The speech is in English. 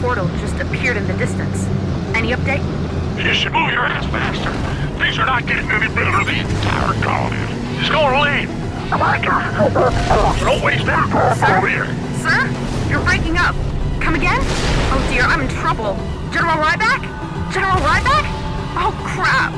portal just appeared in the distance. Any update? You should move your ass faster. Things are not getting any better. The entire colony is going to leave. Don't waste any over here. Sir? You're breaking up. Come again? Oh dear, I'm in trouble. General Ryback? General Ryback? Oh crap!